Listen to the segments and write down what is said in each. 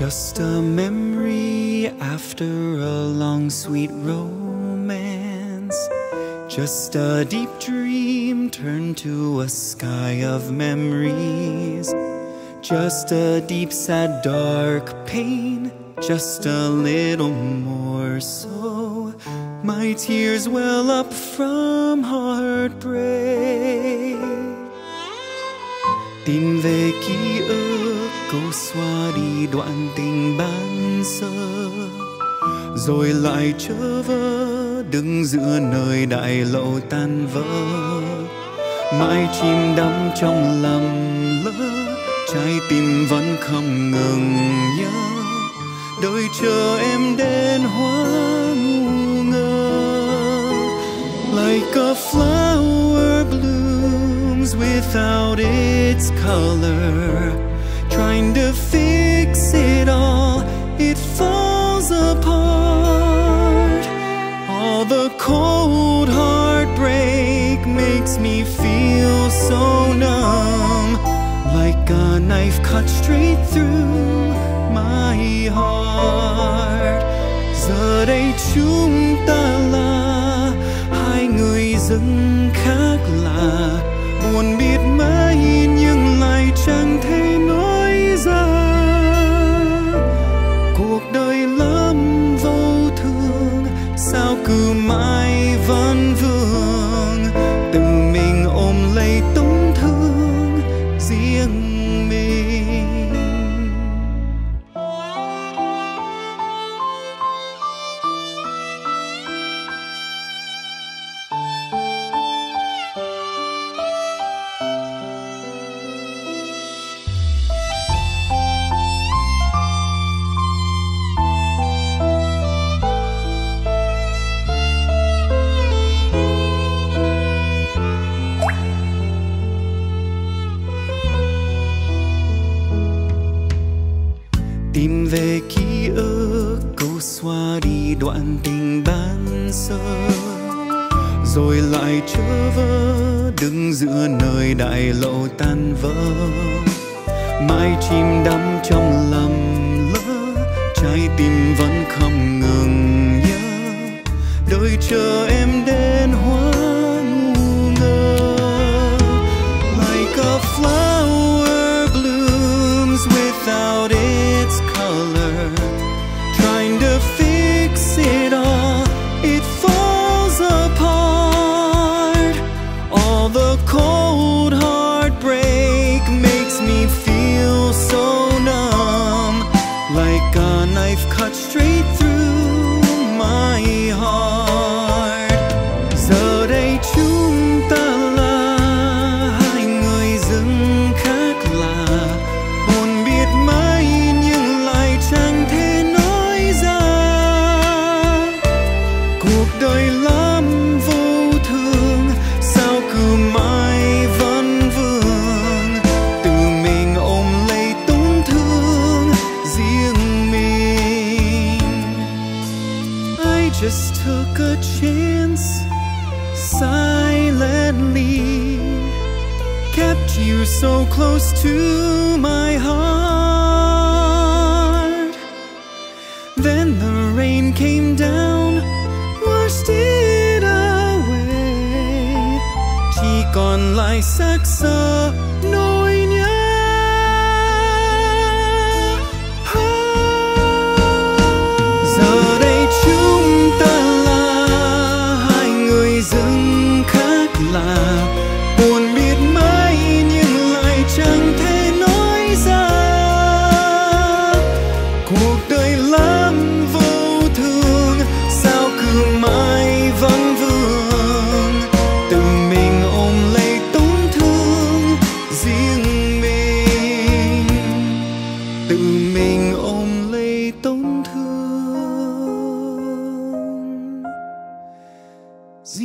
Just a memory after a long sweet romance. Just a deep dream turned to a sky of memories. Just a deep, sad, dark pain. Just a little more so. My tears well up from heartbreak. Ký ức câu xóa đi đoạn tình ban sơ, Rồi lại trở vỡ đứng giữa nơi đại lộ tan vỡ. Mãi chìm đắm trong lầm lỡ, Trái tim vẫn không ngừng nhớ. Đợi chờ em đến hoa ngu ngơ, Like a flower blooms without its color. Trying to fix it all, it falls apart. All the cold heartbreak makes me feel so numb. Like a knife cut straight through my heart. Giờ đây chúng ta là hai người dưng khác lạ Buồn biết mấy nhưng lại chẳng thể riêng tìm về ký ức, câu xóa đi đoạn tình ban sơ. Rồi lại trở vỡ đứng giữa nơi đại lộ tan vỡ. Mãi chìm đắm trong lầm lỡ, trái tim vẫn không ngừng nhớ. Đời chờ em just took a chance silently kept you so close to my heart. Then the rain came down washed it away. Chỉ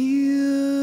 riêng